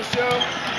the show.